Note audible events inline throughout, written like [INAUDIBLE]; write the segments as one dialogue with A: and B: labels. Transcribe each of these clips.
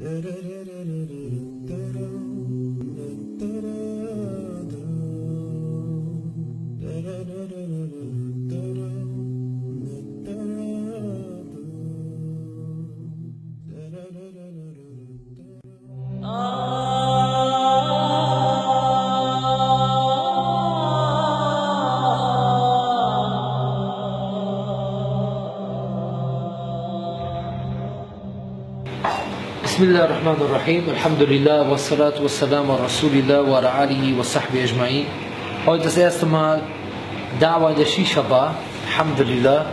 A: da da da da da الرحمن الرحيم الحمد لله والصلاة والسلام على رسول الله وعلى آله وصحبه أجمعين Heute das erste Mal Dawa in der Shisha Bar, Alhamdulillah.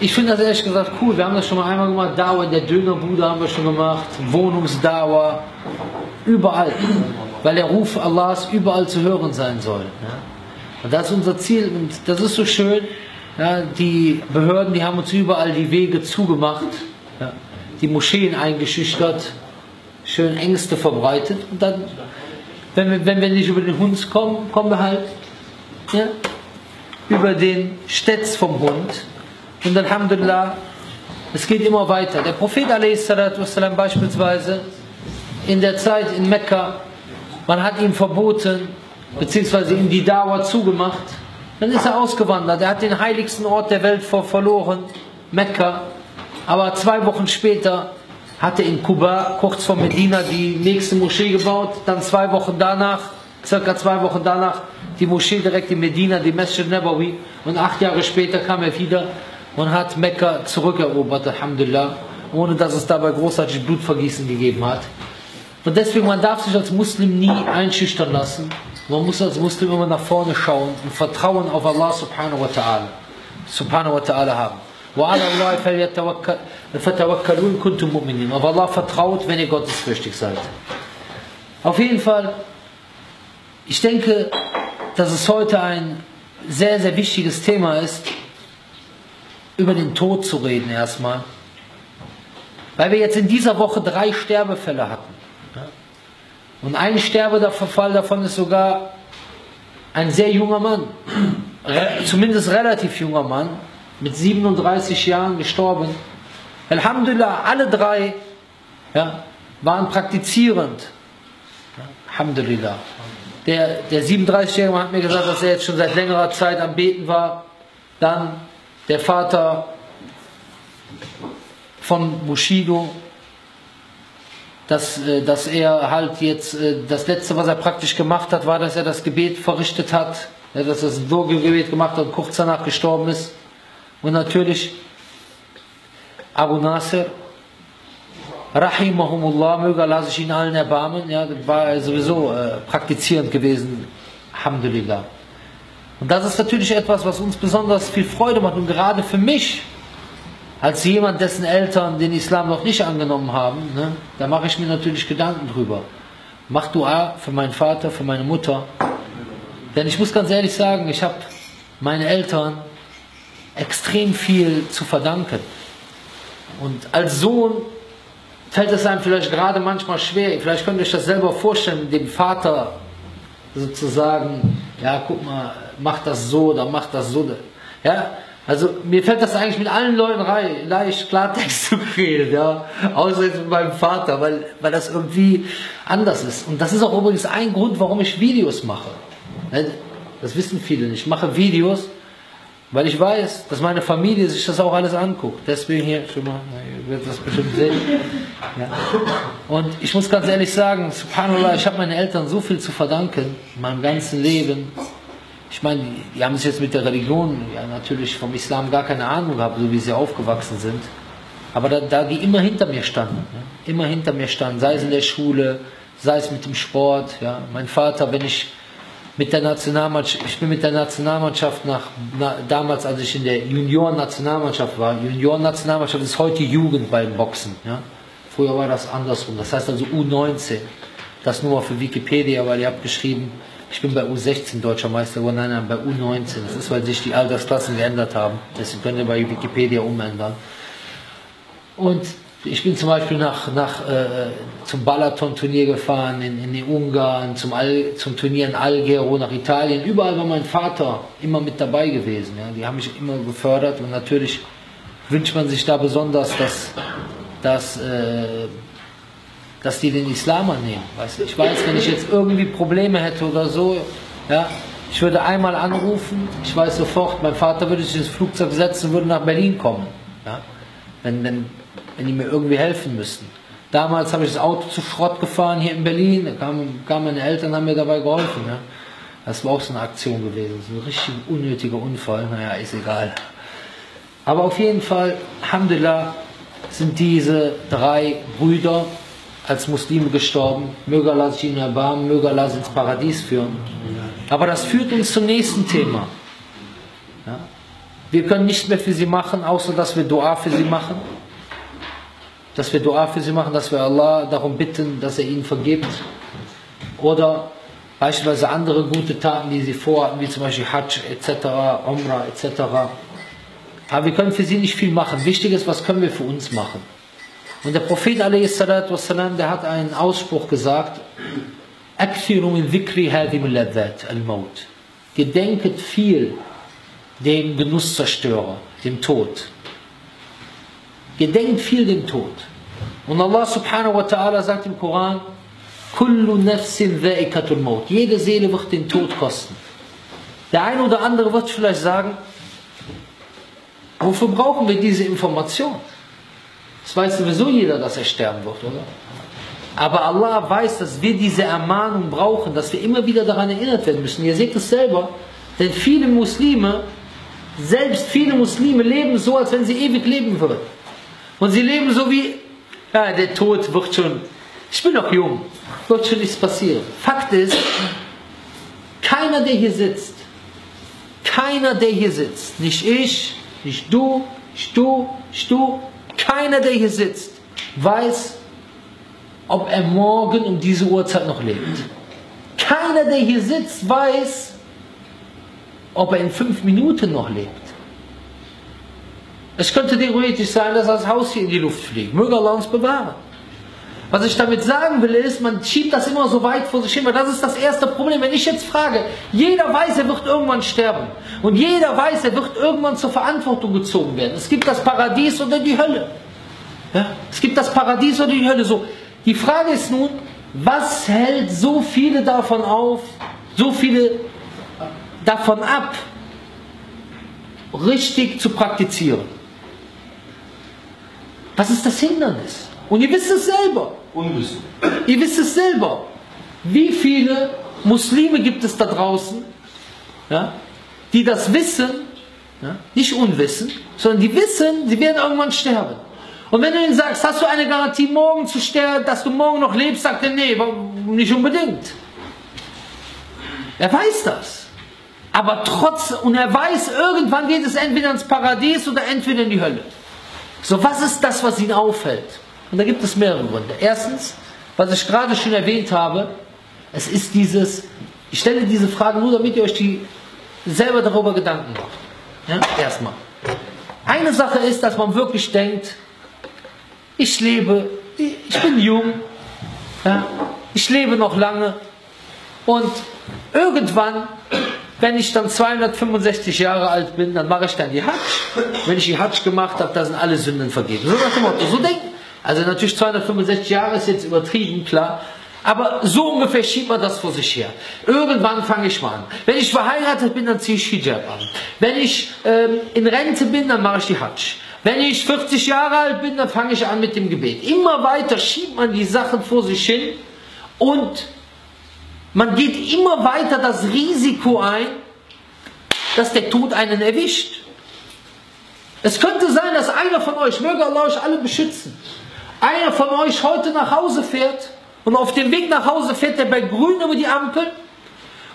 A: Ich finde das ehrlich gesagt cool. Wir haben das schon mal einmal gemacht. Dawa in der Dönerbude haben wir schon gemacht. Wohnungsdawa. Überall. Weil der Ruf Allahs überall zu hören sein soll. Ja. Und das ist unser Ziel. Und das ist so schön. Ja, die Behörden, die haben uns überall die Wege zugemacht. Ja. Die Moscheen eingeschüchtert. Schön Ängste verbreitet. Und dann, wenn wir, wenn wir nicht über den Hund kommen, kommen wir halt ja, über den Stetz vom Hund. Und Alhamdulillah, es geht immer weiter. Der Prophet والسلام, beispielsweise in der Zeit in Mekka, man hat ihm verboten, beziehungsweise ihm die Dauer zugemacht. Dann ist er ausgewandert. Er hat den heiligsten Ort der Welt verloren, Mekka. Aber zwei Wochen später hat er in Kuba, kurz vor Medina, die nächste Moschee gebaut. Dann zwei Wochen danach, circa zwei Wochen danach, die Moschee direkt in Medina, die Masjid Nabawi. Und acht Jahre später kam er wieder und hat Mekka zurückerobert, Alhamdulillah, ohne dass es dabei großartig Blutvergießen gegeben hat. Und deswegen, man darf sich als Muslim nie einschüchtern lassen. Man muss als Muslim immer nach vorne schauen und Vertrauen auf Allah subhanahu wa ta'ala subhanahu wa ta'ala haben. وعلى الله فليتوكل فتوكلوا إن كنتم مؤمنين. Auf Allah vertraut, wenn ihr gottesfürchtig seid. Auf jeden Fall, ich denke, dass es heute ein sehr, sehr wichtiges Thema ist, über den Tod zu reden erstmal. Weil wir jetzt in dieser Woche drei Sterbefälle hatten. Und ein Sterbefall davon ist sogar ein sehr junger Mann, zumindest relativ junger Mann, mit 37 Jahren gestorben. Alhamdulillah, alle drei ja, waren praktizierend. Alhamdulillah. Der, der 37-Jährige hat mir gesagt, dass er jetzt schon seit längerer Zeit am Beten war. Dann der Vater von Bushido, dass, dass er halt jetzt, das letzte, was er praktisch gemacht hat, war, dass er das Gebet verrichtet hat, dass er das Durgebet gemacht hat und kurz danach gestorben ist. Und natürlich Abu Nasser, Rahimahumullah, möge Allah sich ihn allen erbarmen, ja, war sowieso äh, praktizierend gewesen, Alhamdulillah. Und das ist natürlich etwas, was uns besonders viel Freude macht und gerade für mich, als jemand, dessen Eltern den Islam noch nicht angenommen haben, ne, da mache ich mir natürlich Gedanken drüber. Mach Dua für meinen Vater, für meine Mutter. Denn ich muss ganz ehrlich sagen, ich habe meine Eltern extrem viel zu verdanken. Und als Sohn fällt es einem vielleicht gerade manchmal schwer. Vielleicht könnt ihr euch das selber vorstellen, dem Vater sozusagen, ja, guck mal, mach das so oder mach das so. Ja, also mir fällt das eigentlich mit allen Leuten leicht Klartext zu reden, ja, außer jetzt mit meinem Vater, weil, weil das irgendwie anders ist. Und das ist auch übrigens ein Grund, warum ich Videos mache. Das wissen viele nicht. Ich mache Videos, weil ich weiß, dass meine Familie sich das auch alles anguckt. Deswegen hier, schon mal, ihr werdet das bestimmt sehen. Ja. Und ich muss ganz ehrlich sagen, subhanallah, ich habe meinen Eltern so viel zu verdanken, in meinem ganzen Leben. Ich meine, die haben sich jetzt mit der Religion, ja natürlich vom Islam gar keine Ahnung gehabt, so wie sie aufgewachsen sind. Aber da, da die immer hinter mir standen, ja, immer hinter mir standen, sei es in der Schule, sei es mit dem Sport. Ja. Mein Vater, wenn ich mit der Nationalmannschaft, ich bin mit der Nationalmannschaft nach, na, damals, als ich in der Junioren-Nationalmannschaft war, Junioren-Nationalmannschaft ist heute Jugend beim Boxen. Ja. Früher war das andersrum, das heißt also U19. Das nur mal für Wikipedia, weil ihr habt geschrieben, ich bin bei U16 deutscher Meister geworden, nein, nein, bei U19. Das ist, weil sich die Altersklassen geändert haben. Deswegen könnt ihr bei Wikipedia umändern. Und ich bin zum Beispiel nach, nach, äh, zum Balaton-Turnier gefahren in, in Ungarn, zum, Al, zum Turnier in Algero, nach Italien. Überall war mein Vater immer mit dabei gewesen. Ja. Die haben mich immer gefördert und natürlich wünscht man sich da besonders, dass, dass äh, dass die den Islam annehmen. Weißt du? Ich weiß, wenn ich jetzt irgendwie Probleme hätte oder so, ja, ich würde einmal anrufen, ich weiß sofort, mein Vater würde sich ins Flugzeug setzen und würde nach Berlin kommen. Ja? Wenn, wenn, wenn die mir irgendwie helfen müssten. Damals habe ich das Auto zu Schrott gefahren hier in Berlin, da kamen, kamen meine Eltern, haben mir dabei geholfen. Ja? Das war auch so eine Aktion gewesen, so ein richtig unnötiger Unfall, naja, ist egal. Aber auf jeden Fall, Alhamdulillah, sind diese drei Brüder als Muslime gestorben. Möge Allah sich ihnen erbarmen, möge Allah sie ins Paradies führen. Aber das führt uns zum nächsten Thema. Ja? Wir können nichts mehr für sie machen, außer dass wir Dua für sie machen Dass wir Dua für sie machen, dass wir Allah darum bitten, dass er ihnen vergibt. Oder beispielsweise andere gute Taten, die sie vorhatten, wie zum Beispiel Hajj etc., Umrah etc. Aber wir können für sie nicht viel machen. Wichtig ist, was können wir für uns machen. Und der Prophet والسلام, der hat einen Ausspruch gesagt, al-maut. Gedenket viel dem Genusszerstörer, dem Tod. Gedenkt viel dem Tod. Und Allah subhanahu wa ta'ala sagt im Koran, Kullu nafsin maut. Jede Seele wird den Tod kosten. Der eine oder andere wird vielleicht sagen, wofür brauchen wir diese Information? Das weiß sowieso jeder, dass er sterben wird, oder? Aber Allah weiß, dass wir diese Ermahnung brauchen, dass wir immer wieder daran erinnert werden müssen. Ihr seht es selber, denn viele Muslime, selbst viele Muslime leben so, als wenn sie ewig leben würden. Und sie leben so wie, ja, der Tod wird schon, ich bin noch jung, wird schon nichts passieren. Fakt ist, keiner, der hier sitzt, keiner, der hier sitzt, nicht ich, nicht du, nicht du, nicht du, keiner, der hier sitzt, weiß, ob er morgen um diese Uhrzeit noch lebt. Keiner, der hier sitzt, weiß, ob er in fünf Minuten noch lebt. Es könnte theoretisch sein, dass das Haus hier in die Luft fliegt. Möge Allah uns bewahren. Was ich damit sagen will, ist, man schiebt das immer so weit vor sich hin, weil das ist das erste Problem. Wenn ich jetzt frage, jeder weiß, er wird irgendwann sterben. Und jeder weiß, er wird irgendwann zur Verantwortung gezogen werden. Es gibt das Paradies oder die Hölle. Ja? Es gibt das Paradies oder die Hölle. So, die Frage ist nun, was hält so viele davon auf, so viele davon ab, richtig zu praktizieren? Was ist das Hindernis? Und ihr wisst es selber. Unwissen. Ihr wisst es selber. Wie viele Muslime gibt es da draußen, ja, die das wissen, ja, nicht unwissen, sondern die wissen, sie werden irgendwann sterben. Und wenn du ihnen sagst, hast du eine Garantie, morgen zu sterben, dass du morgen noch lebst, sagt er, nee, nicht unbedingt. Er weiß das. Aber trotz, und er weiß, irgendwann geht es entweder ins Paradies oder entweder in die Hölle. So, was ist das, was ihn aufhält? Und da gibt es mehrere Gründe. Erstens, was ich gerade schon erwähnt habe, es ist dieses, ich stelle diese Frage nur, damit ihr euch die selber darüber Gedanken macht. Ja, erstmal. Eine Sache ist, dass man wirklich denkt, ich lebe, ich bin jung, ja, ich lebe noch lange und irgendwann, wenn ich dann 265 Jahre alt bin, dann mache ich dann die Hatsch. Wenn ich die Hatsch gemacht habe, da sind alle Sünden vergeben. So nach dem Motto, so denken also natürlich 265 Jahre ist jetzt übertrieben, klar. Aber so ungefähr schiebt man das vor sich her. Irgendwann fange ich mal an. Wenn ich verheiratet bin, dann ziehe ich Hijab an. Wenn ich ähm, in Rente bin, dann mache ich die Hajj. Wenn ich 40 Jahre alt bin, dann fange ich an mit dem Gebet. Immer weiter schiebt man die Sachen vor sich hin und man geht immer weiter das Risiko ein, dass der Tod einen erwischt. Es könnte sein, dass einer von euch, möge Allah euch alle beschützen, einer von euch heute nach Hause fährt und auf dem Weg nach Hause fährt er bei Grün über die Ampel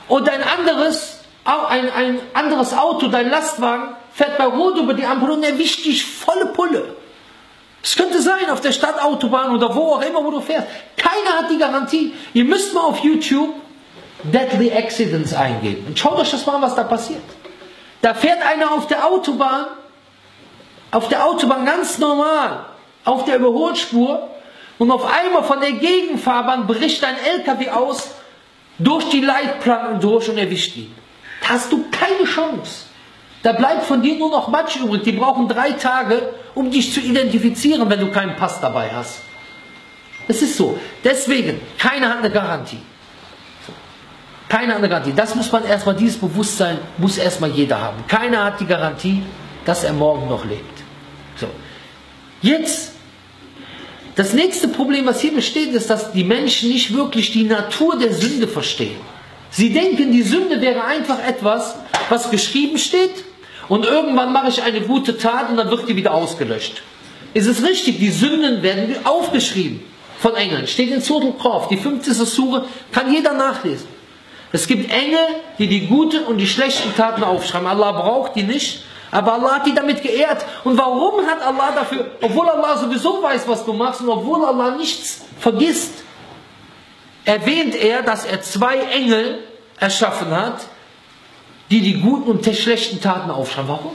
A: und ein anderes, ein, ein anderes Auto, dein Lastwagen, fährt bei Rot über die Ampel und erwischt dich volle Pulle. Es könnte sein, auf der Stadtautobahn oder wo auch immer, wo du fährst. Keiner hat die Garantie. Ihr müsst mal auf YouTube Deadly Accidents eingeben. Und schaut euch das mal an, was da passiert. Da fährt einer auf der Autobahn, auf der Autobahn ganz normal auf der Überholspur und auf einmal von der Gegenfahrbahn bricht ein LKW aus, durch die Leitplanken durch und erwischt ihn. Da hast du keine Chance. Da bleibt von dir nur noch Matsch übrig. Die brauchen drei Tage, um dich zu identifizieren, wenn du keinen Pass dabei hast. Es ist so. Deswegen, keiner hat eine Garantie. Keiner hat eine Garantie. Das muss man erstmal, dieses Bewusstsein muss erstmal jeder haben. Keiner hat die Garantie, dass er morgen noch lebt. So. Jetzt, das nächste Problem, was hier besteht, ist, dass die Menschen nicht wirklich die Natur der Sünde verstehen. Sie denken, die Sünde wäre einfach etwas, was geschrieben steht und irgendwann mache ich eine gute Tat und dann wird die wieder ausgelöscht. Ist es richtig, die Sünden werden aufgeschrieben von Engeln. Steht in Surah Qaf, die 50. Sure, kann jeder nachlesen. Es gibt Engel, die die guten und die schlechten Taten aufschreiben. Allah braucht die nicht, aber Allah hat die damit geehrt. Und warum hat Allah dafür, obwohl Allah sowieso weiß, was du machst und obwohl Allah nichts vergisst, erwähnt er, dass er zwei Engel erschaffen hat, die die guten und die schlechten Taten aufschreiben. Warum?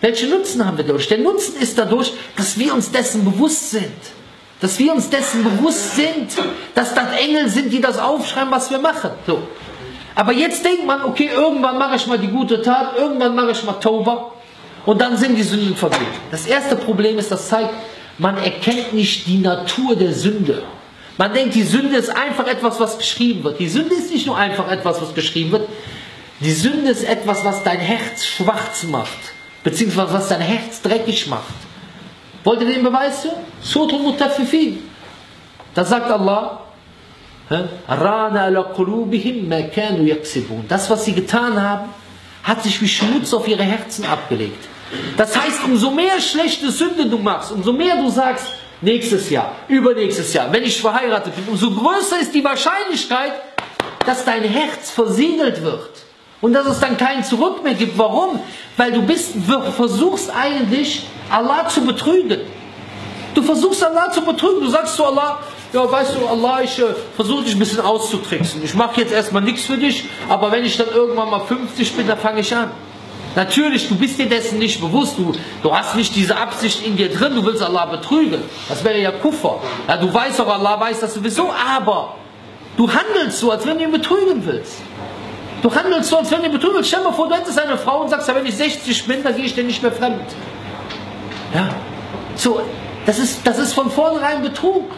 A: Welchen Nutzen haben wir dadurch? Der Nutzen ist dadurch, dass wir uns dessen bewusst sind. Dass wir uns dessen bewusst sind, dass das Engel sind, die das aufschreiben, was wir machen. So. Aber jetzt denkt man, okay, irgendwann mache ich mal die gute Tat, irgendwann mache ich mal Tauber und dann sind die Sünden vergeben. Das erste Problem ist, das zeigt, man erkennt nicht die Natur der Sünde. Man denkt, die Sünde ist einfach etwas, was geschrieben wird. Die Sünde ist nicht nur einfach etwas, was geschrieben wird. Die Sünde ist etwas, was dein Herz schwarz macht, beziehungsweise was dein Herz dreckig macht. Wollt ihr den Beweis? Surah Mutaffifin. Da sagt Allah, das, was sie getan haben, hat sich wie Schmutz auf ihre Herzen abgelegt. Das heißt, umso mehr schlechte Sünde du machst, umso mehr du sagst, nächstes Jahr, übernächstes Jahr, wenn ich verheiratet bin, umso größer ist die Wahrscheinlichkeit, dass dein Herz versiegelt wird. Und dass es dann keinen Zurück mehr gibt. Warum? Weil du bist, versuchst eigentlich Allah zu betrügen. Du versuchst Allah zu betrügen. Du sagst zu Allah, ja weißt du, Allah, ich äh, versuche dich ein bisschen auszutricksen. Ich mache jetzt erstmal nichts für dich, aber wenn ich dann irgendwann mal 50 bin, dann fange ich an. Natürlich, du bist dir dessen nicht bewusst. Du, du hast nicht diese Absicht in dir drin, du willst Allah betrügen. Das wäre ja Kuffer. Ja, du weißt auch, Allah weiß das sowieso, aber du handelst so, als wenn du ihn betrügen willst. Du handelst so, als wenn du betrügst. Stell mal vor, du hättest eine Frau und sagst, ja, wenn ich 60 bin, dann gehe ich dir nicht mehr fremd. Ja, so, das ist, das ist von vornherein Betrug.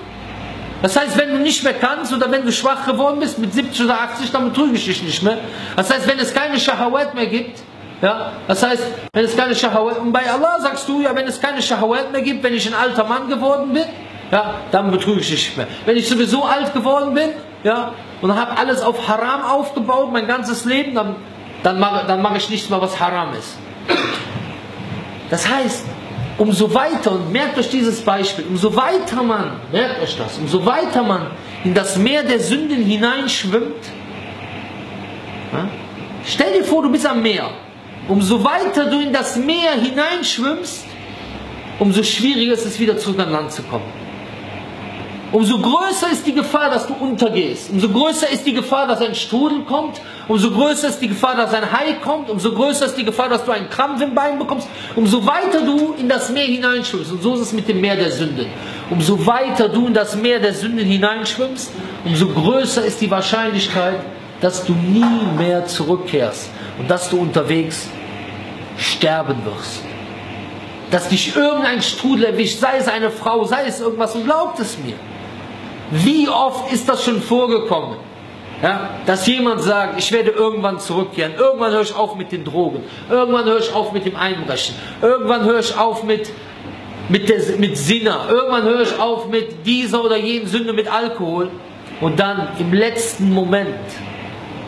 A: Das heißt, wenn du nicht mehr kannst oder wenn du schwach geworden bist mit 70 oder 80, dann betrüge ich dich nicht mehr. Das heißt, wenn es keine Shahawat mehr gibt, ja, das heißt, wenn es keine Shahawat, und bei Allah sagst du ja, wenn es keine Shahawat mehr gibt, wenn ich ein alter Mann geworden bin, ja, dann betrüge ich dich nicht mehr. Wenn ich sowieso alt geworden bin, ja, und habe alles auf Haram aufgebaut, mein ganzes Leben, dann, dann mache dann mach ich nichts mehr, was Haram ist. Das heißt, umso weiter, und merkt euch dieses Beispiel, umso weiter man, merkt euch das, umso weiter man in das Meer der Sünden hineinschwimmt, ja, stell dir vor, du bist am Meer, umso weiter du in das Meer hineinschwimmst, umso schwieriger ist es wieder zurück an Land zu kommen umso größer ist die Gefahr, dass du untergehst. Umso größer ist die Gefahr, dass ein Strudel kommt. Umso größer ist die Gefahr, dass ein Hai kommt. Umso größer ist die Gefahr, dass du einen Krampf im Bein bekommst. Umso weiter du in das Meer hineinschwimmst. Und so ist es mit dem Meer der Sünden. Umso weiter du in das Meer der Sünden hineinschwimmst, umso größer ist die Wahrscheinlichkeit, dass du nie mehr zurückkehrst. Und dass du unterwegs sterben wirst dass dich irgendein Strudel erwischt, sei es eine Frau, sei es irgendwas, und glaubt es mir. Wie oft ist das schon vorgekommen? Ja, dass jemand sagt, ich werde irgendwann zurückkehren, irgendwann höre ich auf mit den Drogen, irgendwann höre ich auf mit dem Einbrechen, irgendwann höre ich auf mit, mit, der, mit Sinner, irgendwann höre ich auf mit dieser oder jenen Sünde mit Alkohol und dann im letzten Moment,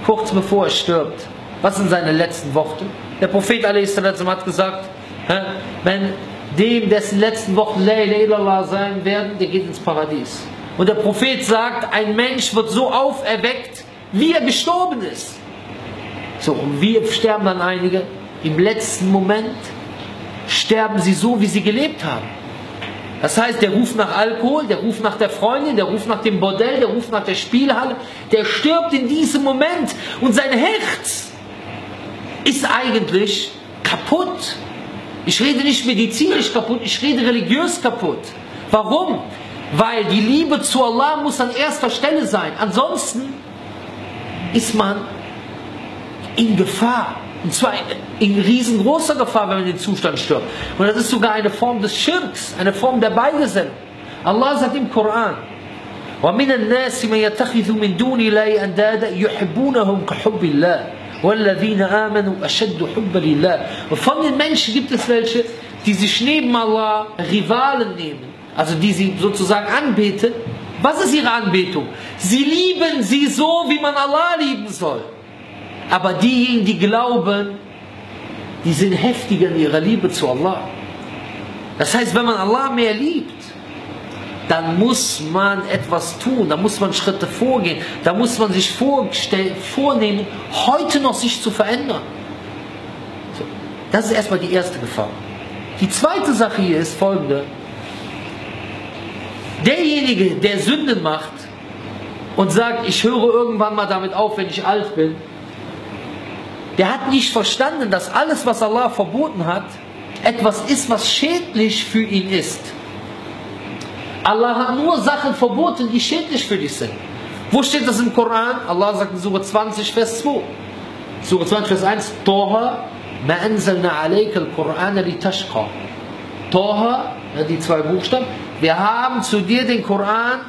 A: kurz bevor er stirbt, was sind seine letzten Worte? Der Prophet hat gesagt, wenn dem, dessen letzten Wochen La ilaha sein werden, der geht ins Paradies. Und der Prophet sagt, ein Mensch wird so auferweckt, wie er gestorben ist. So, und wie sterben dann einige? Im letzten Moment sterben sie so, wie sie gelebt haben. Das heißt, der ruft nach Alkohol, der ruft nach der Freundin, der ruft nach dem Bordell, der ruft nach der Spielhalle, der stirbt in diesem Moment und sein Herz ist eigentlich kaputt. Ich rede nicht medizinisch kaputt, ich rede religiös kaputt. Warum? Weil die Liebe zu Allah muss an erster Stelle sein. Ansonsten ist man in Gefahr. Und zwar in riesengroßer Gefahr, wenn man den Zustand stirbt. Und das ist sogar eine Form des Schirks, eine Form der Beigesellung. Allah sagt im Koran, ومن الناس من يتخذ من دون الله أندادا يحبونهم كحب الله والذين آمنوا أشد حبا لله Und von den Menschen gibt es welche, die sich neben Allah Rivalen nehmen, also die sie sozusagen anbeten. Was ist ihre Anbetung? Sie lieben sie so, wie man Allah lieben soll. Aber diejenigen, die glauben, die sind heftiger in ihrer Liebe zu Allah. Das heißt, wenn man Allah mehr liebt, dann muss man etwas tun, da muss man Schritte vorgehen, da muss man sich vornehmen, heute noch sich zu verändern. So, das ist erstmal die erste Gefahr. Die zweite Sache hier ist folgende. Derjenige, der Sünden macht und sagt, ich höre irgendwann mal damit auf, wenn ich alt bin, der hat nicht verstanden, dass alles, was Allah verboten hat, etwas ist, was schädlich für ihn ist. Allah hat nur Sachen verboten, die schädlich für dich sind. Wo steht das im Koran? Allah sagt in Surah 20, Vers 2. Surah 20, Vers 1. Toha, ma anzalna alayka al-Qur'ana li tashqa. Toha, die zwei Buchstaben. Wir haben zu dir den Koran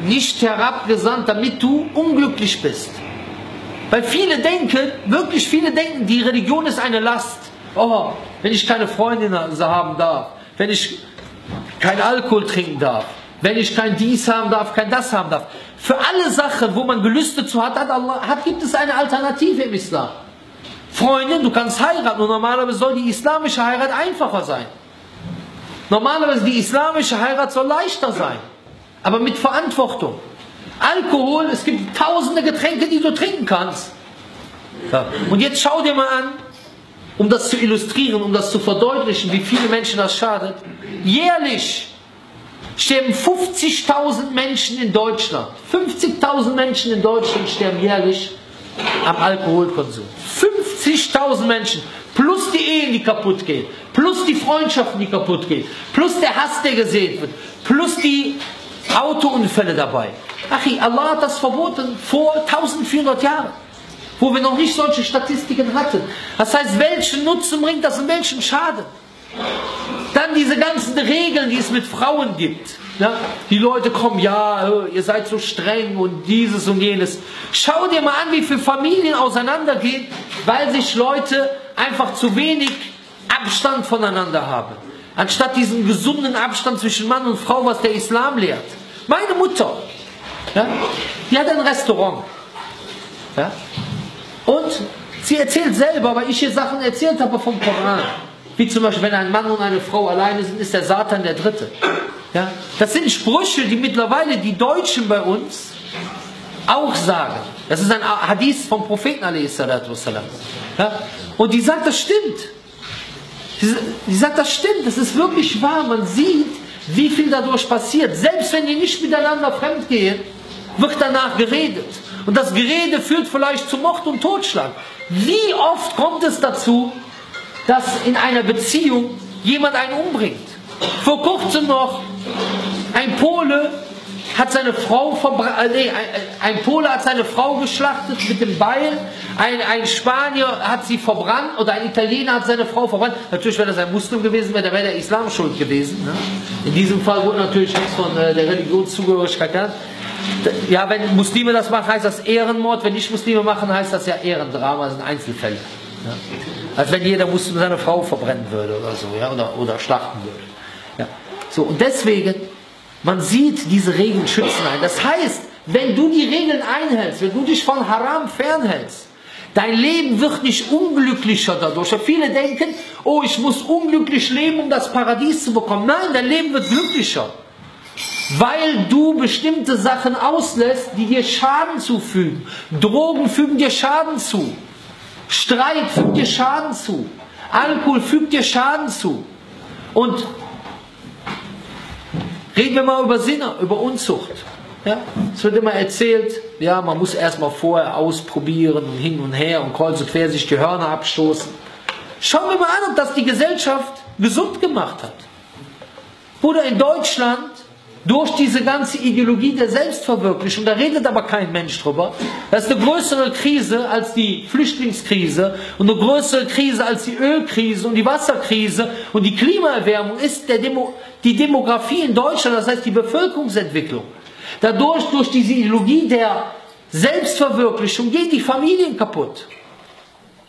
A: nicht herabgesandt, damit du unglücklich bist. Weil viele denken, wirklich viele denken, die Religion ist eine Last. Oh, wenn ich keine Freundin haben darf, wenn ich kein Alkohol trinken darf, wenn ich kein dies haben darf, kein das haben darf. Für alle Sachen, wo man Gelüste zu hat, hat, Allah, hat gibt es eine Alternative im Islam. Freundin, du kannst heiraten und normalerweise soll die islamische Heirat einfacher sein. Normalerweise die islamische Heirat soll leichter sein, aber mit Verantwortung. Alkohol, es gibt tausende Getränke, die du trinken kannst. Ja. Und jetzt schau dir mal an, um das zu illustrieren, um das zu verdeutlichen, wie viele Menschen das schadet. Jährlich sterben 50.000 Menschen in Deutschland. 50.000 Menschen in Deutschland sterben jährlich am Alkoholkonsum. 50.000 Menschen. Plus die Ehen, die kaputt gehen. Die Freundschaften, die kaputt gehen. Plus der Hass, der gesehen wird. Plus die Autounfälle dabei. Achi, Allah hat das verboten vor 1400 Jahren, wo wir noch nicht solche Statistiken hatten. Das heißt, welchen Nutzen bringt das und welchen Schaden? Dann diese ganzen Regeln, die es mit Frauen gibt. Ja, die Leute kommen, ja, ihr seid so streng und dieses und jenes. Schau dir mal an, wie viele Familien auseinandergehen, weil sich Leute einfach zu wenig Abstand voneinander haben. Anstatt diesen gesunden Abstand zwischen Mann und Frau, was der Islam lehrt. Meine Mutter, ja, die hat ein Restaurant. Ja, und sie erzählt selber, weil ich hier Sachen erzählt habe vom Koran. Wie zum Beispiel, wenn ein Mann und eine Frau alleine sind, ist der Satan der Dritte. Ja, das sind Sprüche, die mittlerweile die Deutschen bei uns auch sagen. Das ist ein Hadith vom Propheten ja, Und die sagt, das stimmt. Die sagt, das stimmt, das ist wirklich wahr. Man sieht, wie viel dadurch passiert. Selbst wenn die nicht miteinander fremd gehen, wird danach geredet. Und das Gerede führt vielleicht zu Mord und Totschlag. Wie oft kommt es dazu, dass in einer Beziehung jemand einen umbringt? Vor kurzem noch ein Pole hat seine Frau verbrannt, äh, nee, ein, Pole hat seine Frau geschlachtet mit dem Beil, ein, ein Spanier hat sie verbrannt oder ein Italiener hat seine Frau verbrannt. Natürlich, wenn das ein Muslim gewesen wäre, dann wäre der Islam schuld gewesen. Ne? In diesem Fall wurde natürlich nichts von äh, der Religionszugehörigkeit genannt. Ja, wenn Muslime das machen, heißt das Ehrenmord. Wenn nicht Muslime machen, heißt das ja Ehrendrama, das sind Einzelfälle. Ja? Als wenn jeder Muslim seine Frau verbrennen würde oder so, ja, oder, oder schlachten würde. Ja. So, und deswegen man sieht, diese Regeln schützen einen. Das heißt, wenn du die Regeln einhältst, wenn du dich von Haram fernhältst, dein Leben wird nicht unglücklicher dadurch. Viele denken, oh, ich muss unglücklich leben, um das Paradies zu bekommen. Nein, dein Leben wird glücklicher. Weil du bestimmte Sachen auslässt, die dir Schaden zufügen. Drogen fügen dir Schaden zu. Streit fügt dir Schaden zu. Alkohol fügt dir Schaden zu. Und Reden wir mal über Sinne, über Unzucht. Ja? Es wird immer erzählt, ja, man muss erstmal vorher ausprobieren und hin und her und kreuz und quer sich die Hörner abstoßen. Schauen wir mal an, ob das die Gesellschaft gesund gemacht hat. Oder in Deutschland durch diese ganze Ideologie der Selbstverwirklichung, da redet aber kein Mensch drüber. Das ist eine größere Krise als die Flüchtlingskrise und eine größere Krise als die Ölkrise und die Wasserkrise und die Klimaerwärmung ist Demo, die Demografie in Deutschland, das heißt die Bevölkerungsentwicklung. Dadurch, durch diese Ideologie der Selbstverwirklichung, gehen die Familien kaputt.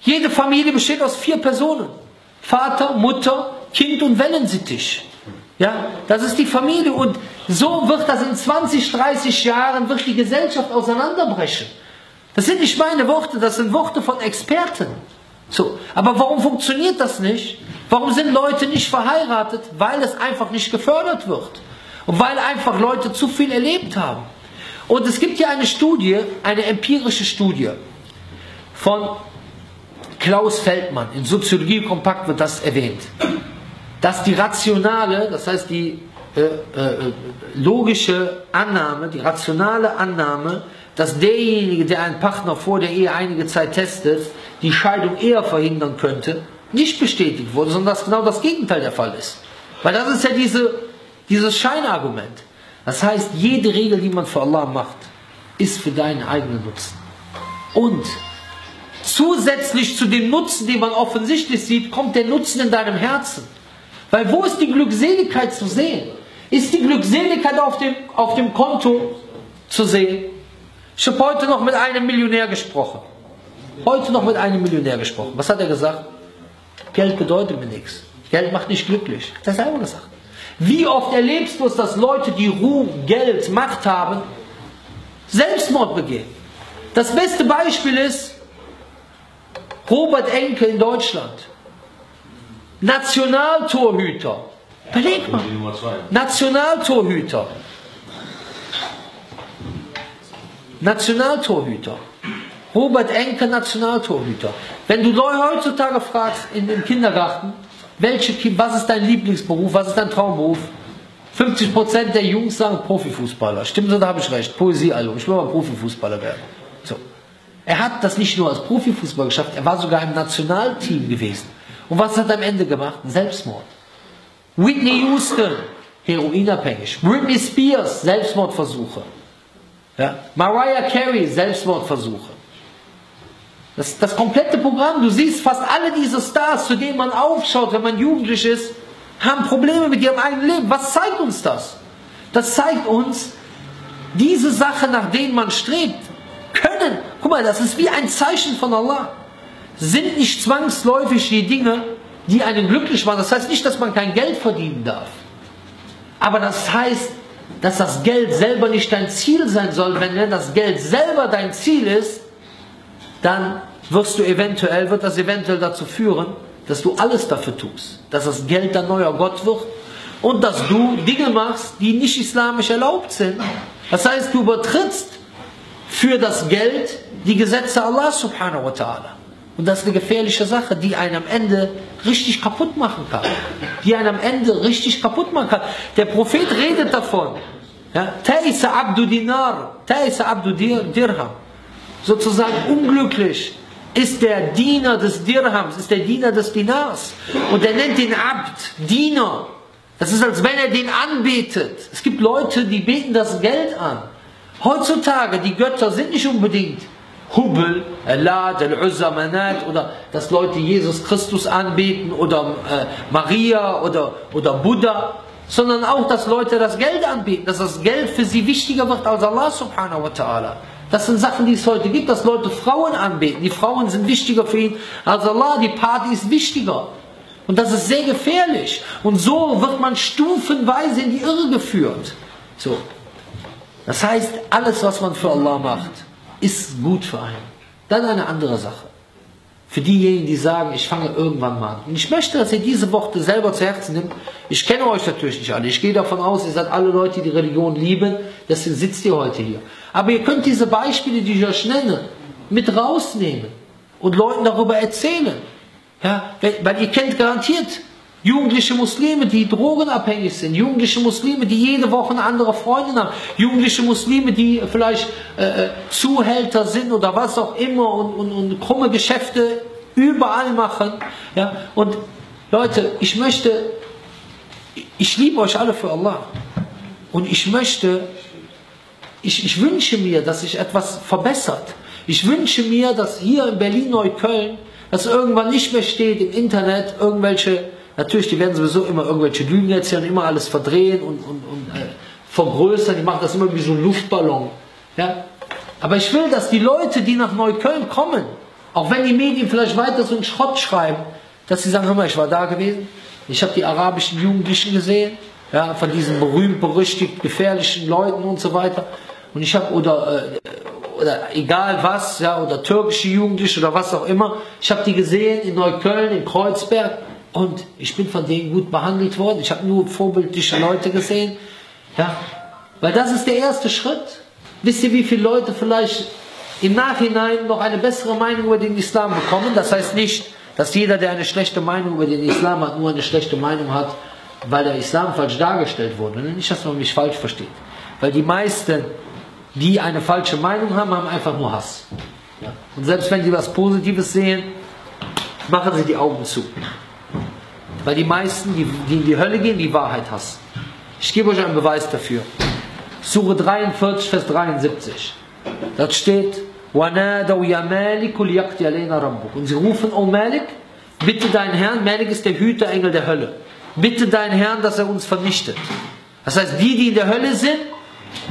A: Jede Familie besteht aus vier Personen. Vater, Mutter, Kind und Wellensittich. Ja, das ist die Familie und so wird das in 20, 30 Jahren, wird die Gesellschaft auseinanderbrechen. Das sind nicht meine Worte, das sind Worte von Experten. So, aber warum funktioniert das nicht? Warum sind Leute nicht verheiratet? Weil es einfach nicht gefördert wird. Und weil einfach Leute zu viel erlebt haben. Und es gibt hier eine Studie, eine empirische Studie von Klaus Feldmann. In Soziologie Kompakt wird das erwähnt. Dass die rationale, das heißt die logische Annahme, die rationale Annahme, dass derjenige, der einen Partner vor der Ehe einige Zeit testet, die Scheidung eher verhindern könnte, nicht bestätigt wurde, sondern dass genau das Gegenteil der Fall ist. Weil das ist ja diese, dieses Scheinargument. Das heißt, jede Regel, die man für Allah macht, ist für deinen eigenen Nutzen. Und zusätzlich zu dem Nutzen, den man offensichtlich sieht, kommt der Nutzen in deinem Herzen. Weil wo ist die Glückseligkeit zu sehen? Ist die Glückseligkeit auf dem, auf dem Konto zu sehen? Ich habe heute noch mit einem Millionär gesprochen. Heute noch mit einem Millionär gesprochen. Was hat er gesagt? Geld bedeutet mir nichts. Geld macht nicht glücklich. Das hat er selber gesagt. Wie oft erlebst du es, dass Leute, die Ruhm, Geld, Macht haben, Selbstmord begehen? Das beste Beispiel ist Robert Enke in Deutschland. Nationaltorhüter. Überleg mal. Nationaltorhüter. Nationaltorhüter. Robert Enke, Nationaltorhüter. Wenn du heutzutage fragst in dem Kindergarten, welche, was ist dein Lieblingsberuf, was ist dein Traumberuf? 50% der Jungs sagen Profifußballer. Stimmt da habe ich recht. Poesiealbum. Ich will mal Profifußballer werden. So. Er hat das nicht nur als Profifußballer geschafft, er war sogar im Nationalteam gewesen. Und was hat er am Ende gemacht? Selbstmord. Whitney Houston, heroinabhängig. Britney Spears, Selbstmordversuche. Ja? Mariah Carey, Selbstmordversuche. Das, das komplette Programm, du siehst fast alle diese Stars, zu denen man aufschaut, wenn man jugendlich ist, haben Probleme mit ihrem eigenen Leben. Was zeigt uns das? Das zeigt uns, diese Sache, nach denen man strebt, können, guck mal, das ist wie ein Zeichen von Allah, sind nicht zwangsläufig die Dinge, die einen glücklich machen. Das heißt nicht, dass man kein Geld verdienen darf. Aber das heißt, dass das Geld selber nicht dein Ziel sein soll. Wenn, das Geld selber dein Ziel ist, dann wirst du eventuell, wird das eventuell dazu führen, dass du alles dafür tust, dass das Geld dein neuer Gott wird und dass du Dinge machst, die nicht islamisch erlaubt sind. Das heißt, du übertrittst für das Geld die Gesetze Allah subhanahu wa ta'ala. Und das ist eine gefährliche Sache, die einen am Ende richtig kaputt machen kann. Die einen am Ende richtig kaputt machen kann. Der Prophet redet davon. Taisa abdu dinar, Taisa abdu dirham. Sozusagen unglücklich ist der Diener des Dirhams, ist der Diener des Dinars. Und er nennt den Abd, Diener. Das ist, als wenn er den anbetet. Es gibt Leute, die beten das Geld an. Heutzutage, die Götter sind nicht unbedingt Hubel, Lat, Al-Uzza, Manat oder dass Leute Jesus Christus anbeten oder äh, Maria oder, oder Buddha, sondern auch, dass Leute das Geld anbeten, dass das Geld für sie wichtiger wird als Allah subhanahu wa ta'ala. Das sind Sachen, die es heute gibt, dass Leute Frauen anbeten. Die Frauen sind wichtiger für ihn als Allah, die Party ist wichtiger. Und das ist sehr gefährlich. Und so wird man stufenweise in die Irre geführt. So. Das heißt, alles, was man für Allah macht, ist gut für einen. Dann eine andere Sache. Für diejenigen, die sagen, ich fange irgendwann mal an. Und ich möchte, dass ihr diese Worte selber zu Herzen nimmt. Ich kenne euch natürlich nicht alle. Ich gehe davon aus, ihr seid alle Leute, die die Religion lieben. Deswegen sitzt ihr heute hier. Aber ihr könnt diese Beispiele, die ich euch nenne, mit rausnehmen und Leuten darüber erzählen. Ja, weil ihr kennt garantiert Jugendliche Muslime, die drogenabhängig sind, jugendliche Muslime, die jede Woche eine andere Freundin haben, jugendliche Muslime, die vielleicht äh, äh, Zuhälter sind oder was auch immer und, und, und krumme Geschäfte überall machen. Ja? Und Leute, ich möchte, ich liebe euch alle für Allah. Und ich möchte, ich, ich wünsche mir, dass sich etwas verbessert. Ich wünsche mir, dass hier in Berlin-Neukölln, dass irgendwann nicht mehr steht im Internet irgendwelche Natürlich, die werden sowieso immer irgendwelche Lügen erzählen, immer alles verdrehen und, und, und äh, vergrößern, die machen das immer wie so ein Luftballon. Ja? Aber ich will, dass die Leute, die nach Neukölln kommen, auch wenn die Medien vielleicht weiter so einen Schrott schreiben, dass sie sagen, hör mal, ich war da gewesen, ich habe die arabischen Jugendlichen gesehen, ja, von diesen berühmt, berüchtigt, gefährlichen Leuten und so weiter. Und ich habe, oder, äh, oder egal was, ja, oder türkische Jugendliche oder was auch immer, ich habe die gesehen in Neukölln, in Kreuzberg und ich bin von denen gut behandelt worden. Ich habe nur vorbildliche Leute gesehen. Ja, weil das ist der erste Schritt. Wisst ihr, wie viele Leute vielleicht im Nachhinein noch eine bessere Meinung über den Islam bekommen? Das heißt nicht, dass jeder, der eine schlechte Meinung über den Islam hat, nur eine schlechte Meinung hat, weil der Islam falsch dargestellt wurde. Nicht, dass man mich falsch versteht. Weil die meisten, die eine falsche Meinung haben, haben einfach nur Hass. Und selbst wenn sie was Positives sehen, machen sie die Augen zu. Weil die meisten, die, die in die Hölle gehen, die Wahrheit hassen. Ich gebe euch einen Beweis dafür. Sure 43, Vers 73. Dort steht, وَنَادَوْ يَا مَالِكُ لِيَقْتِ عَلَيْنَا رَبُّكُ Und sie rufen, O Malik, bitte deinen Herrn, Malik ist der Hüterengel der Hölle, bitte deinen Herrn, dass er uns vernichtet. Das heißt, die, die in der Hölle sind,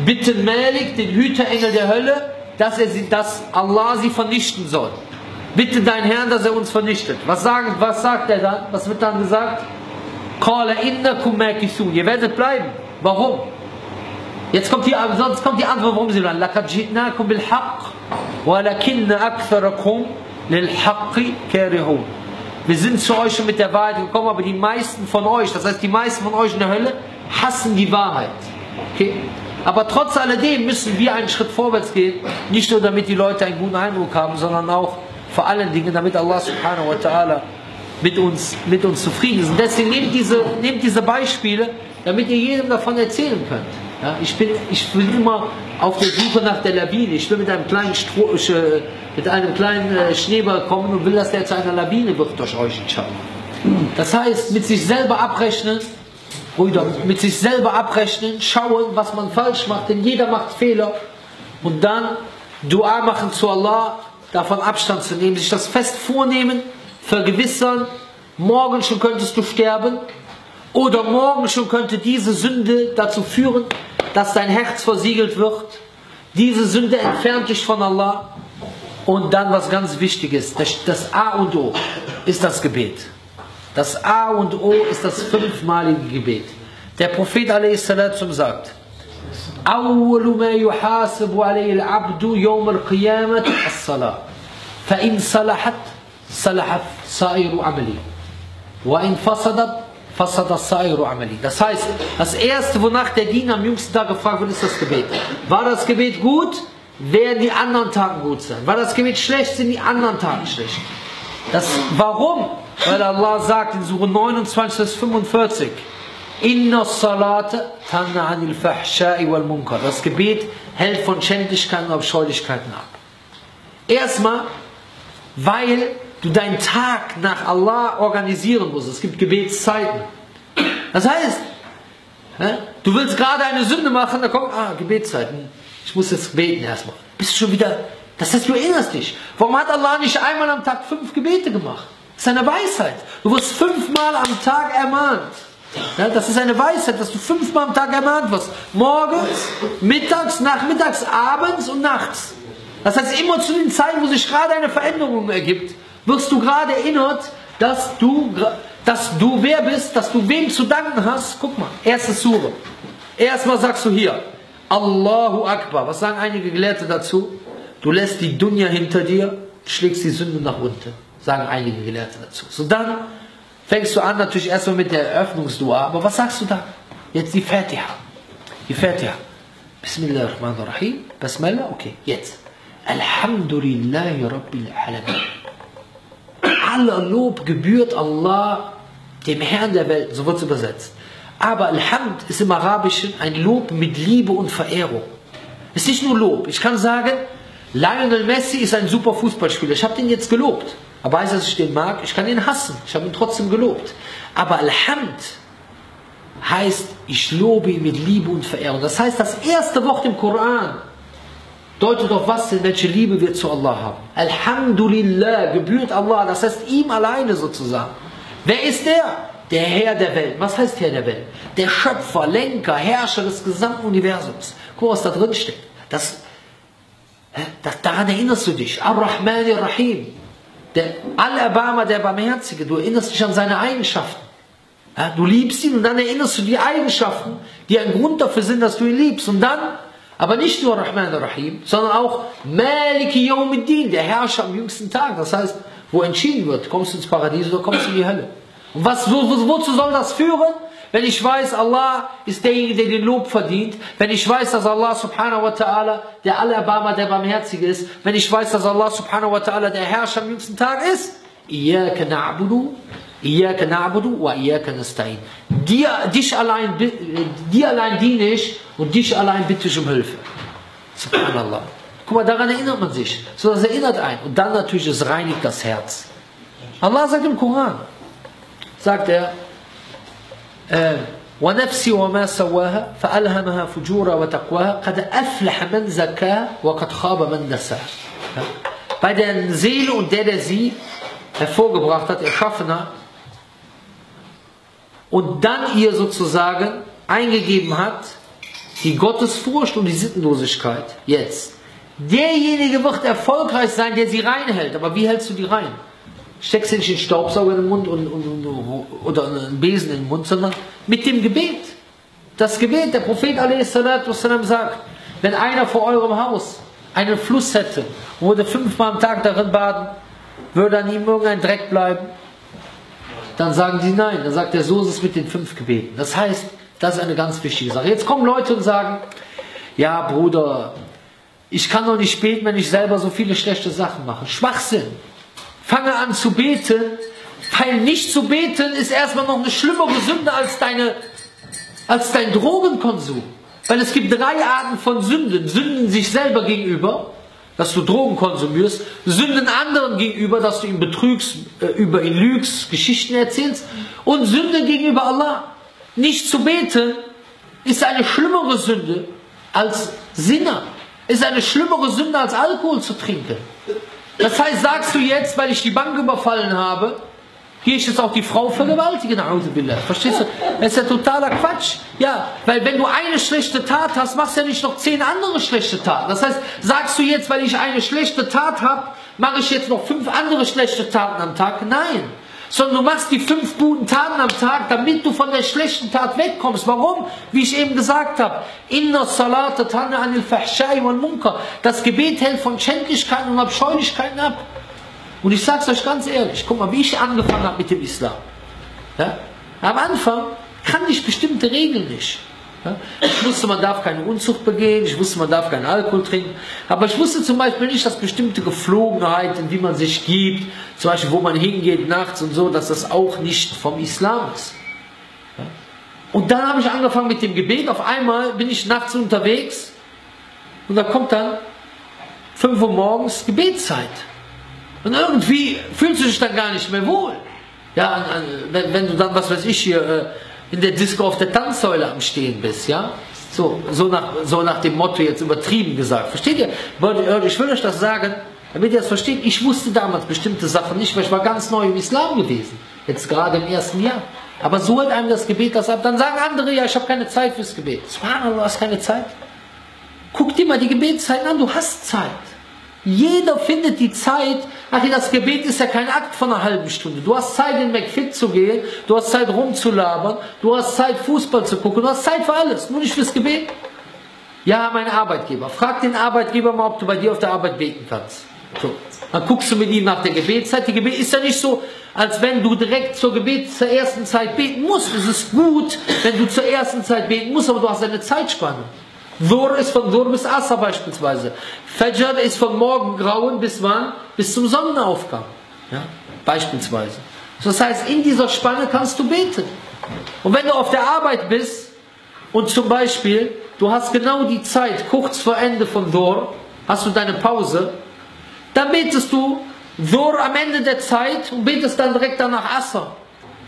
A: bitten Malik, den Hüterengel der Hölle, dass, er sie, dass Allah sie vernichten soll. Bitte deinen Herrn, dass er uns vernichtet. Was, sagen, was sagt er dann? Was wird dann gesagt? Ihr werdet bleiben. Warum? Jetzt kommt die, sonst kommt die Antwort, warum sie bleiben. لَقَدْ جِئْنَاكُمْ بِالْحَقِّ وَلَكِنَّ أَكْثَرَكُمْ لِلْحَقِّ كَارِهُونَ Wir sind zu euch schon mit der Wahrheit gekommen, aber die meisten von euch, das heißt die meisten von euch in der Hölle, hassen die Wahrheit. Okay? Aber trotz alledem müssen wir einen Schritt vorwärts gehen, nicht nur damit die Leute einen guten Eindruck haben, sondern auch vor allen Dingen, damit Allah subhanahu wa ta'ala mit uns, mit uns zufrieden ist. Und deswegen nehmt diese, nehmt diese Beispiele, damit ihr jedem davon erzählen könnt. Ja, ich, bin, ich bin immer auf der Suche nach der Lawine. Ich will mit einem kleinen, Stro äh, mit einem kleinen äh, Schneeball kommen und will, dass der zu einer Lawine wird durch euch inshallah. Das heißt, mit sich selber abrechnen, Brüder, mit sich selber abrechnen, schauen, was man falsch macht, denn jeder macht Fehler. Und dann Dua machen zu Allah, davon Abstand zu nehmen, sich das fest vornehmen, vergewissern, morgen schon könntest du sterben oder morgen schon könnte diese Sünde dazu führen, dass dein Herz versiegelt wird. Diese Sünde entfernt dich von Allah. Und dann was ganz Wichtiges, das A und O ist das Gebet. Das A und O ist das fünfmalige Gebet. Der Prophet a.s. sagt, أول ما يحاسب عليه العبد يوم القيامة الصلاة فإن صلحت صلح سائر عملي وإن فسدت فسد سائر عملي Das heißt, das erste, wonach der Diener am jüngsten Tag gefragt wird, ist das Gebet. War das Gebet gut, werden die anderen Tage gut sein. War das Gebet schlecht, sind die anderen Tage schlecht. Das, warum? Weil Allah sagt in Surah 29, Vers 45, Inna salate tanna anil fahshai wal munkar. Das Gebet hält von Schändlichkeiten und Abscheulichkeiten ab. Erstmal, weil du deinen Tag nach Allah organisieren musst. Es gibt Gebetszeiten. Das heißt, du willst gerade eine Sünde machen, da kommt, ah, Gebetszeiten. Ich muss jetzt beten erstmal. Bist du schon wieder, das heißt, du erinnerst dich. Warum hat Allah nicht einmal am Tag fünf Gebete gemacht? Das ist eine Weisheit. Du wirst fünfmal am Tag ermahnt. Ja, das ist eine Weisheit, dass du fünfmal am Tag ermahnt wirst. Morgens, mittags, nachmittags, abends und nachts. Das heißt, immer zu den Zeiten, wo sich gerade eine Veränderung ergibt, wirst du gerade erinnert, dass du, dass du wer bist, dass du wem zu danken hast. Guck mal, erste Sure. Erstmal sagst du hier, Allahu Akbar. Was sagen einige Gelehrte dazu? Du lässt die Dunja hinter dir, schlägst die Sünde nach unten. Sagen einige Gelehrte dazu. So dann fängst du an natürlich erstmal mit der Eröffnungsdua. Aber was sagst du da? Jetzt die Fatiha. Die Fatiha. Bismillahirrahmanirrahim. Basmala, okay, jetzt. Alhamdulillahi Rabbil Alamin. Aller Lob gebührt Allah, dem Herrn der Welt, so wird es übersetzt. Aber Alhamd ist im Arabischen ein Lob mit Liebe und Verehrung. Es ist nicht nur Lob. Ich kann sagen, Lionel Messi ist ein super Fußballspieler. Ich habe den jetzt gelobt. Aber weiß, dass ich den mag? Ich kann ihn hassen. Ich habe ihn trotzdem gelobt. Aber Alhamd heißt, ich lobe ihn mit Liebe und Verehrung. Das heißt, das erste Wort im Koran deutet auf was denn, welche Liebe wir zu Allah haben. Alhamdulillah, gebührt Allah, das heißt ihm alleine sozusagen. Wer ist der? Der Herr der Welt. Was heißt Herr der Welt? der Schöpfer, Lenker, Herrscher des gesamten Universums. Guck was da drin steht. Das, das, daran erinnerst du dich. Ar-Rahman Rahim. Der Allerbarmer, der Barmherzige. Du erinnerst dich an seine Eigenschaften. Ja, du liebst ihn und dann erinnerst du die Eigenschaften, die ein Grund dafür sind, dass du ihn liebst. Und dann, aber nicht nur Rahman Rahim, sondern auch Maliki Yawmiddin, der Herrscher am jüngsten Tag. Das heißt, wo entschieden wird, kommst du ins Paradies oder kommst du in die Hölle. Und was, wo, wozu soll das führen? Wenn ich weiß, Allah ist derjenige, der den Lob verdient, wenn ich weiß, dass Allah subhanahu wa ta'ala der Allerbarmer, der Barmherzige ist, wenn ich weiß, dass Allah subhanahu wa ta'ala der Herrscher am jüngsten Tag ist, Iyaka na'budu, Iyaka na'budu wa Iyaka nasta'in. Dir, dich allein, dir allein diene ich und dich allein bitte ich um Hilfe. Subhanallah. Guck mal, daran erinnert man sich. So, das erinnert einen. Und dann natürlich, es reinigt das Herz. Allah sagt im Koran, sagt er, ونفسي وما سواها فألهمها فجورها وتقواها قد أفلح من زكاها وقد خاب من دساها bei der Seele und der, der sie hervorgebracht hat, erschaffen hat und dann ihr sozusagen eingegeben hat, die Gottesfurcht und die Sittenlosigkeit. Jetzt. Derjenige wird erfolgreich sein, der sie reinhält. Aber wie hältst du die rein? Steckst du nicht den Staubsauger in den Mund und, und, und, oder einen Besen in den Mund, sondern mit dem Gebet. Das Gebet, der Prophet a.s. sagt, wenn einer vor eurem Haus einen Fluss hätte und würde fünfmal am Tag darin baden, würde an ihm irgendein Dreck bleiben, dann sagen die nein. Dann sagt er, so ist es mit den fünf Gebeten. Das heißt, das ist eine ganz wichtige Sache. Jetzt kommen Leute und sagen, ja Bruder, ich kann doch nicht beten, wenn ich selber so viele schlechte Sachen mache. Schwachsinn. Fange an zu beten, weil nicht zu beten ist erstmal noch eine schlimmere Sünde als, deine, als dein Drogenkonsum. Weil es gibt drei Arten von Sünden. Sünden sich selber gegenüber, dass du Drogen konsumierst. Sünden anderen gegenüber, dass du ihn betrügst, äh, über ihn lügst, Geschichten erzählst. Und Sünde gegenüber Allah. Nicht zu beten ist eine schlimmere Sünde als Sinner. Ist eine schlimmere Sünde als Alkohol zu trinken. Das heißt, sagst du jetzt, weil ich die Bank überfallen habe, gehe ich jetzt auch die Frau vergewaltigen? Verstehst du? Das ist ja totaler Quatsch. Ja, weil wenn du eine schlechte Tat hast, machst du ja nicht noch zehn andere schlechte Taten. Das heißt, sagst du jetzt, weil ich eine schlechte Tat habe, mache ich jetzt noch fünf andere schlechte Taten am Tag? Nein sondern du machst die fünf guten Taten am Tag, damit du von der schlechten Tat wegkommst. Warum? Wie ich eben gesagt habe, Inna salata tana anil fahshai wal munkar. Das Gebet hält von Schändlichkeiten und Abscheulichkeiten ab. Und ich sage es euch ganz ehrlich, guck mal, wie ich angefangen habe mit dem Islam. Ja? Am Anfang kannte ich bestimmte Regeln nicht. Ich wusste, man darf keine Unzucht begehen, ich wusste, man darf keinen Alkohol trinken, aber ich wusste zum Beispiel nicht, dass bestimmte Geflogenheiten, wie man sich gibt, zum Beispiel wo man hingeht nachts und so, dass das auch nicht vom Islam ist. Und dann habe ich angefangen mit dem Gebet, auf einmal bin ich nachts unterwegs und da kommt dann 5 Uhr morgens Gebetszeit. Und irgendwie fühlst du dich dann gar nicht mehr wohl. Ja, wenn, du dann, was weiß ich hier, äh, in der Disco auf der Tanzsäule am Stehen bist, ja? So, so, nach, so nach dem Motto jetzt übertrieben gesagt. Versteht ihr? Ich will euch das sagen, damit ihr das versteht. Ich wusste damals bestimmte Sachen nicht, weil ich war ganz neu im Islam gewesen. Jetzt gerade im ersten Jahr. Aber so holt einem das Gebet das ab. Dann sagen andere, ja, ich habe keine Zeit fürs Gebet. Subhanallah, du hast keine Zeit. Guck dir mal die Gebetszeiten an, du hast Zeit. Jeder findet die Zeit. Ach, das Gebet ist ja kein Akt von einer halben Stunde. Du hast Zeit, in McFit zu gehen. Du hast Zeit, rumzulabern. Du hast Zeit, Fußball zu gucken. Du hast Zeit für alles. Nur nicht fürs Gebet. Ja, mein Arbeitgeber. Frag den Arbeitgeber mal, ob du bei dir auf der Arbeit beten kannst. So. Dann guckst du mit ihm nach der Gebetszeit. Die Gebet ist ja nicht so, als wenn du direkt zur Gebet zur ersten Zeit beten musst. Es ist gut, wenn du zur ersten Zeit beten musst, aber du hast eine Zeitspanne. Dhuhr ist von Dhuhr bis Asa beispielsweise. Fajr ist von Morgengrauen bis wann? Bis zum Sonnenaufgang. Ja? Beispielsweise. Das heißt, in dieser Spanne kannst du beten. Und wenn du auf der Arbeit bist und zum Beispiel, du hast genau die Zeit, kurz vor Ende von Dhuhr, hast du deine Pause, dann betest du Dhuhr am Ende der Zeit und betest dann direkt danach Asr.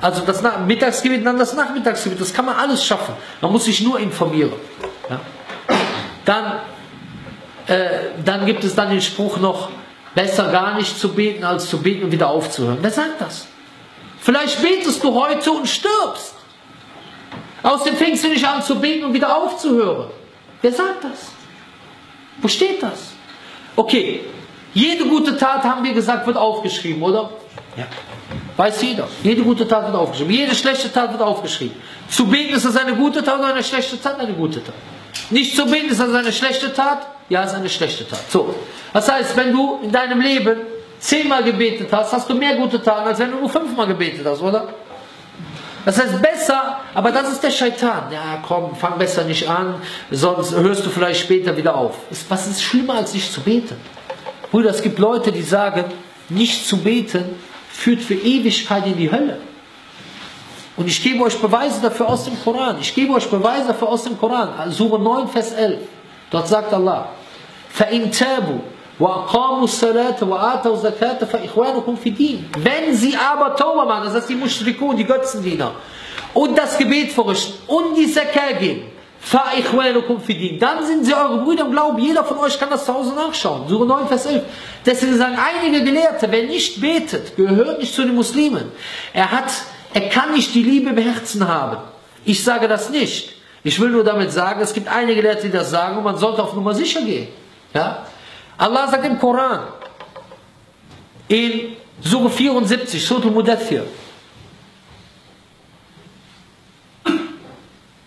A: Also das Mittagsgebet, dann das Nachmittagsgebet, das kann man alles schaffen. Man muss sich nur informieren. Dann, äh, dann gibt es dann den Spruch noch, besser gar nicht zu beten, als zu beten und wieder aufzuhören. Wer sagt das? Vielleicht betest du heute und stirbst. Außerdem fängst du nicht an zu beten und wieder aufzuhören. Wer sagt das? Wo steht das? Okay, jede gute Tat, haben wir gesagt, wird aufgeschrieben, oder? Ja. Weiß jeder. Jede gute Tat wird aufgeschrieben. Jede schlechte Tat wird aufgeschrieben. Zu beten ist das eine gute Tat oder eine schlechte Tat? Eine gute Tat. Nicht zu beten ist das eine schlechte Tat? Ja, ist eine schlechte Tat. So. Das heißt, wenn du in deinem Leben zehnmal gebetet hast, hast du mehr gute Taten, als wenn du nur fünfmal gebetet hast, oder? Das heißt besser, aber das ist der Scheitan. Ja, komm, fang besser nicht an, sonst hörst du vielleicht später wieder auf. Was ist schlimmer als nicht zu beten? Brüder, es gibt Leute, die sagen, nicht zu beten führt für Ewigkeit in die Hölle. Und ich gebe euch Beweise dafür aus dem Koran. Ich gebe euch Beweise dafür aus dem Koran. Sura 9, Vers 11. Dort sagt Allah, فَإِن تَابُوا وَأَقَامُوا الصَّلَاةَ وَآتَوْا الزَّكَاةَ فَإِخْوَانُكُمْ فِي دِينِ Wenn sie aber Tauba machen, das heißt die Mushrikun, die Götzendiener, und das Gebet verrichten und die Zakah geben, فَإِخْوَانُكُمْ فِي دِينِ Dann sind sie eure Brüder im Glauben. Jeder von euch kann das zu Hause nachschauen. Sura 9, Vers 11. Deswegen sagen einige Gelehrte, wer nicht betet, gehört nicht zu den Muslimen. Er hat, er kann nicht die Liebe im Herzen haben. Ich sage das nicht. Ich will nur damit sagen, es gibt einige Gelehrte, die das sagen und man sollte auf Nummer sicher gehen. Ja? Allah sagt im Koran, in Surah 74, Surah Mudathir,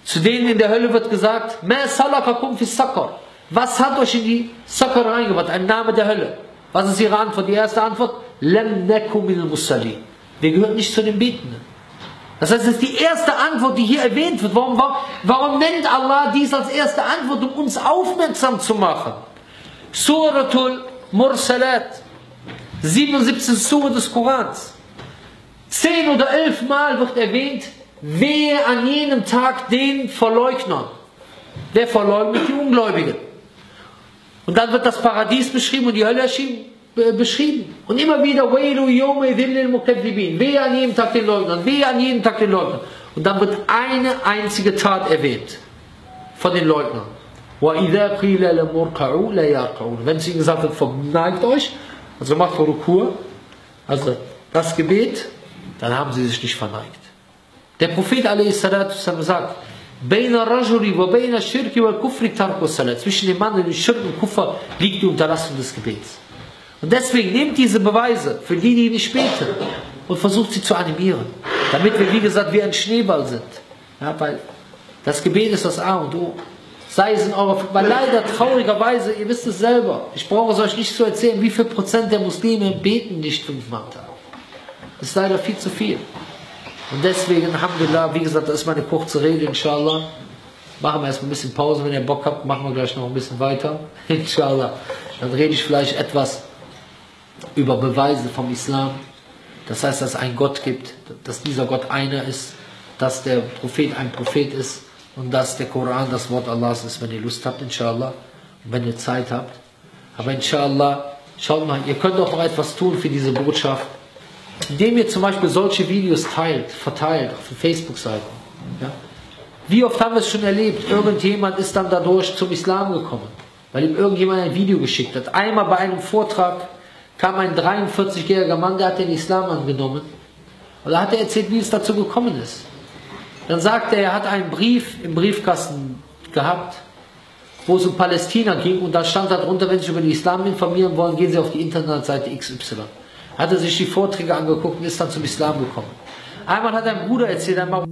A: zu denen in der Hölle wird gesagt, was hat euch in die Sakar reingebracht? Ein Name der Hölle. Was ist ihre Antwort? Die erste Antwort, Lem Wir gehören nicht zu den Betenden. Das heißt, das ist die erste Antwort, die hier erwähnt wird. Warum, warum, nennt Allah dies als erste Antwort, um uns aufmerksam zu machen? Suratul Mursalat, 77 Surah des Korans. Zehn oder elf Mal wird erwähnt, wer an jenem Tag den Verleugnern. Wer verleugnet die Ungläubigen? Und dann wird das Paradies beschrieben und die Hölle äh, beschrieben. Und immer wieder, weh an jedem Tag den Leugnern, weh an jedem Tag den Leugnern. Und dann wird eine einzige Tat erwähnt von den Leugnern. Wenn sie ihnen gesagt wird, verneigt euch, also macht Rukur, also das Gebet, dann haben sie sich nicht verneigt. Der Prophet a.s. sagt, zwischen dem Mann und dem Schirk und Kuffer liegt die Unterlassung des Gebets. Und deswegen nehmt diese Beweise für die, die beten und versucht sie zu animieren. Damit wir, wie gesagt, wie ein Schneeball sind. Ja, weil das Gebet ist das A und O. Sei es in eurer, weil leider traurigerweise, ihr wisst es selber, ich brauche es euch nicht zu erzählen, wie viel Prozent der Muslime beten nicht fünfmal Tag. Das ist leider viel zu viel. Und deswegen, Alhamdulillah, wie gesagt, das ist meine kurze Rede, inshallah. Machen wir erstmal ein bisschen Pause, wenn ihr Bock habt, machen wir gleich noch ein bisschen weiter. [LAUGHS] Inshallah. Dann rede ich vielleicht etwas über Beweise vom Islam. Das heißt, dass es einen Gott gibt, dass dieser Gott einer ist, dass der Prophet ein Prophet ist und dass der Koran das Wort Allahs ist, wenn ihr Lust habt, inshallah, und wenn ihr Zeit habt. Aber inshallah, schaut mal, ihr könnt auch noch etwas tun für diese Botschaft, indem ihr zum Beispiel solche Videos teilt, verteilt auf den Facebook-Seiten. Ja? Wie oft haben wir es schon erlebt, irgendjemand ist dann dadurch zum Islam gekommen, weil ihm irgendjemand ein Video geschickt hat. Einmal bei einem Vortrag kam ein 43-jähriger Mann, der hat den Islam angenommen. Und da hat er erzählt, wie es dazu gekommen ist. Dann sagte er, er hat einen Brief im Briefkasten gehabt, wo es um Palästina ging und da stand darunter, wenn Sie sich über den Islam informieren wollen, gehen Sie auf die Internetseite XY. Hat er sich die Vorträge angeguckt und ist dann zum Islam gekommen. Einmal hat ein Bruder erzählt, einmal